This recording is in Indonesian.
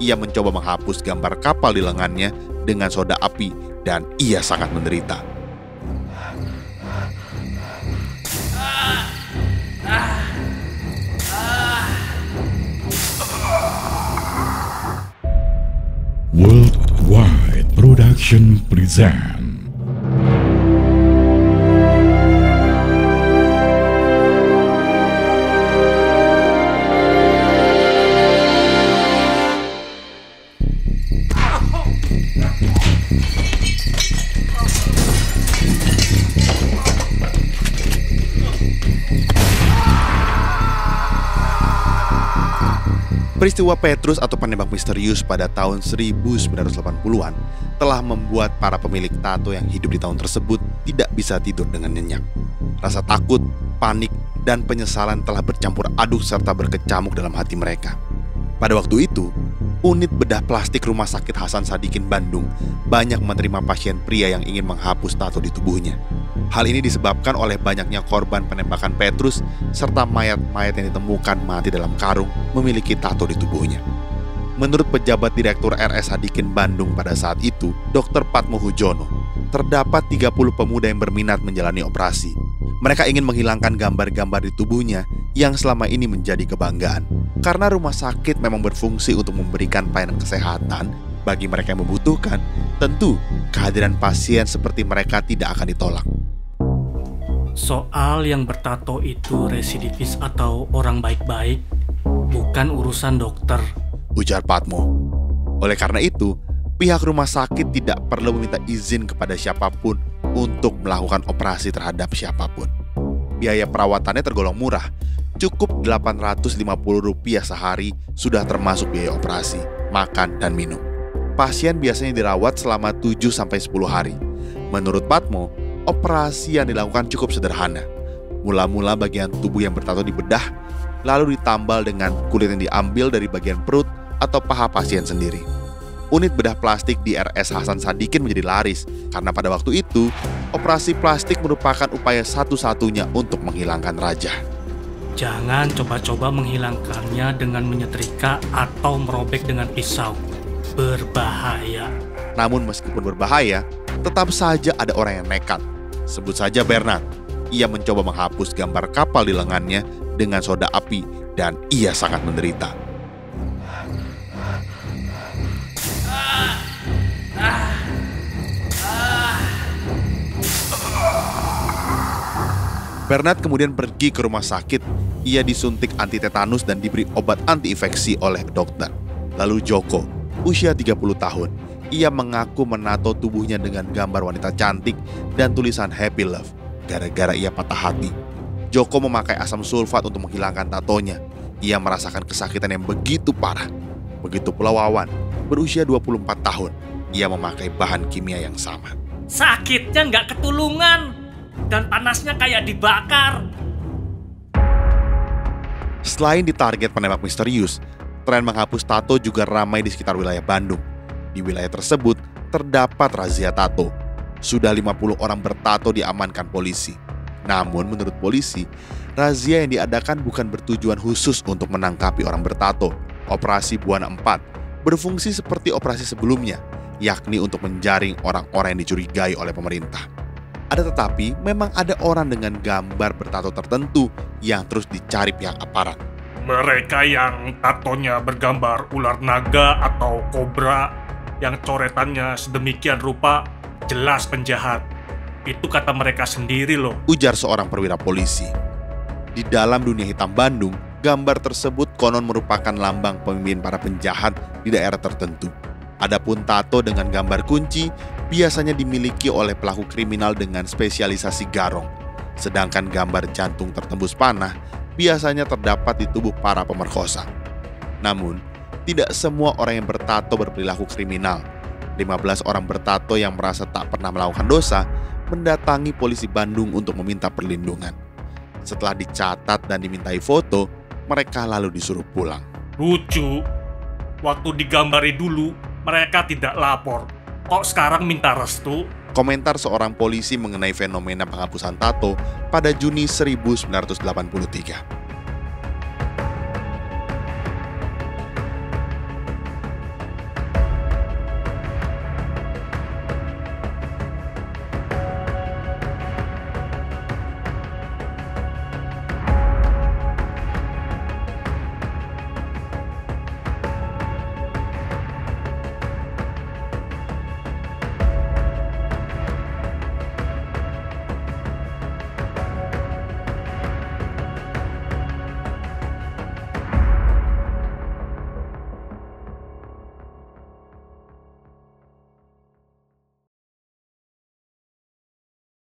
ia mencoba menghapus gambar kapal di lengannya dengan soda api dan ia sangat menderita. Worldwide Production present Peristiwa Petrus atau penembak misterius pada tahun 1980-an telah membuat para pemilik tato yang hidup di tahun tersebut tidak bisa tidur dengan nyenyak. Rasa takut, panik, dan penyesalan telah bercampur aduk serta berkecamuk dalam hati mereka. Pada waktu itu, unit bedah plastik Rumah Sakit Hasan Sadikin Bandung banyak menerima pasien pria yang ingin menghapus tato di tubuhnya. Hal ini disebabkan oleh banyaknya korban penembakan Petrus serta mayat-mayat yang ditemukan mati dalam karung memiliki tato di tubuhnya. Menurut pejabat Direktur RS Sadikin Bandung pada saat itu, Dr. Patmo Hujono, terdapat 30 pemuda yang berminat menjalani operasi. Mereka ingin menghilangkan gambar-gambar di tubuhnya yang selama ini menjadi kebanggaan. Karena rumah sakit memang berfungsi untuk memberikan pelayanan kesehatan bagi mereka yang membutuhkan, tentu kehadiran pasien seperti mereka tidak akan ditolak. Soal yang bertato itu residivis atau orang baik-baik, bukan urusan dokter. Ujar Patmo. Oleh karena itu, pihak rumah sakit tidak perlu meminta izin kepada siapa pun untuk melakukan operasi terhadap siapa pun. Biaya perawatannya tergolong murah, cukup Rp850 sehari sudah termasuk biaya operasi, makan, dan minum. Pasien biasanya dirawat selama 7-10 hari. Menurut Patmo, operasi yang dilakukan cukup sederhana. Mula-mula bagian tubuh yang bertato dibedah, lalu ditambal dengan kulit yang diambil dari bagian perut atau paha pasien sendiri. Unit bedah plastik di RS Hasan Sadikin menjadi laris karena pada waktu itu operasi plastik merupakan upaya satu-satunya untuk menghilangkan raja. Jangan coba-coba menghilangkannya dengan menyetrika atau merobek dengan pisau. Berbahaya. Namun meskipun berbahaya, tetap saja ada orang yang nekat. Sebut saja Bernard. Ia mencoba menghapus gambar kapal di lengannya dengan soda api dan ia sangat menderita. Bernard kemudian pergi ke rumah sakit. Ia disuntik anti tetanus dan diberi obat anti infeksi oleh dokter. Lalu Joko, usia 30 tahun, ia mengaku menato tubuhnya dengan gambar wanita cantik dan tulisan happy love gara-gara ia patah hati. Joko memakai asam sulfat untuk menghilangkan tatonya. Ia merasakan kesakitan yang begitu parah. Begitu pula Wawan, berusia 24 tahun. Ia memakai bahan kimia yang sama. Sakitnya nggak ketulungan dan panasnya kayak dibakar. Selain ditarget penembak misterius, tren menghapus tato juga ramai di sekitar wilayah Bandung. Di wilayah tersebut terdapat razia tato. Sudah 50 orang bertato diamankan polisi. Namun menurut polisi, razia yang diadakan bukan bertujuan khusus untuk menangkapi orang bertato. Operasi Buana 4 berfungsi seperti operasi sebelumnya, yakni untuk menjaring orang-orang yang dicurigai oleh pemerintah. Ada tetapi memang ada orang dengan gambar bertato tertentu yang terus dicari pihak aparat. Mereka yang tatonya bergambar ular naga atau kobra yang coretannya sedemikian rupa jelas penjahat. Itu kata mereka sendiri loh. Ujar seorang perwira polisi. Di dalam dunia hitam Bandung, gambar tersebut konon merupakan lambang pemimpin para penjahat di daerah tertentu. Adapun tato dengan gambar kunci biasanya dimiliki oleh pelaku kriminal dengan spesialisasi garong, sedangkan gambar jantung tertembus panah biasanya terdapat di tubuh para pemerkosa. Namun, tidak semua orang yang bertato berperilaku kriminal. 15 orang bertato yang merasa tak pernah melakukan dosa mendatangi polisi Bandung untuk meminta perlindungan. Setelah dicatat dan dimintai foto, mereka lalu disuruh pulang. Lucu, waktu digambari dulu mereka tidak lapor, kok sekarang minta restu? Komentar seorang polisi mengenai fenomena penghapusan tato pada Juni 1983.